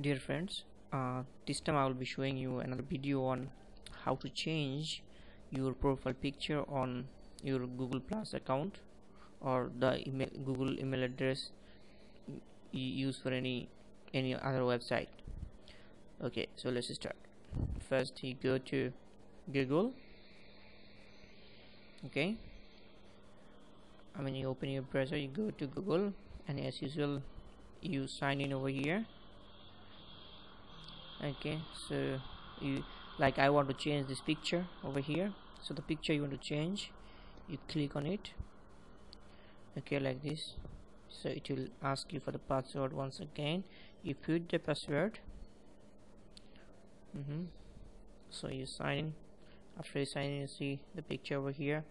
dear friends uh, this time I will be showing you another video on how to change your profile picture on your Google Plus account or the email Google email address you use for any any other website. Okay so let's start. First you go to Google. Okay. I mean you open your browser you go to Google and as usual you sign in over here okay so you like I want to change this picture over here. So the picture you want to change you click on it. Okay like this. So it will ask you for the password once again. You put the password. Mm -hmm. so you sign. In after you sign in you see the picture over here.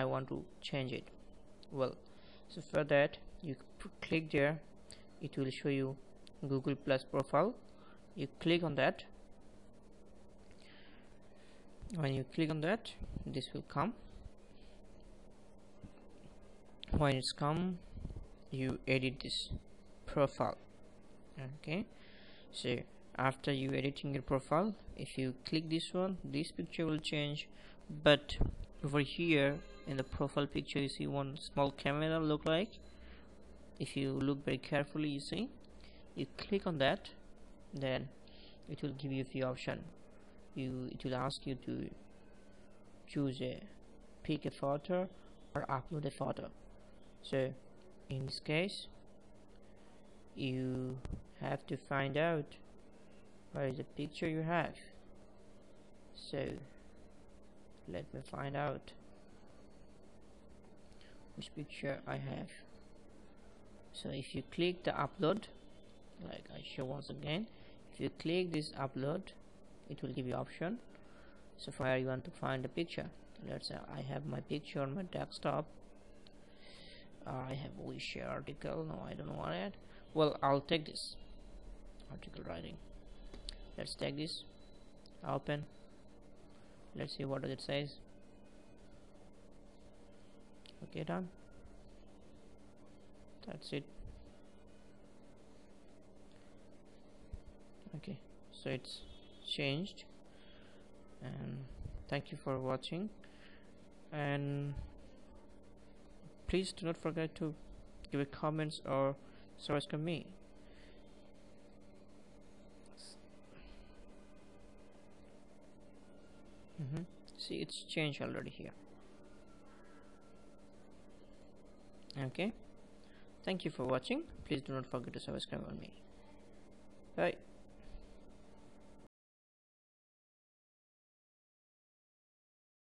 I want to change it. Well so for that you click there. It will show you Google Plus profile you click on that. When you click on that this will come. When it's come you edit this profile. Okay. So after you editing your profile if you click this one this picture will change. But over here in the profile picture you see one small camera look like. If you look very carefully you see. You click on that then it will give you a few options. You it will ask you to choose a pick a photo or upload a photo. So in this case you have to find out where is the picture you have. So let me find out which picture I have. So if you click the upload like I show once again if you click this upload it will give you option. So where you want to find a picture. Let's say I have my picture on my desktop. I have wish article. No I don't want it. Well I'll take this article writing. Let's take this open. Let's see what does it says. Okay done. That's it okay so it's changed. And thank you for watching. And please do not forget to give a comments or subscribe me. Mm -hmm. see it's changed already here. Okay. Thank you for watching. Please do not forget to subscribe on me. Bye